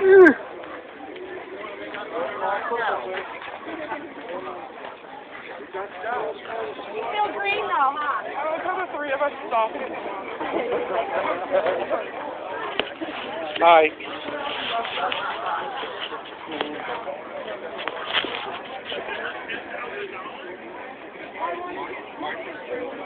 You feel green though, huh? Oh, the three of us talking. Mike. Thank you.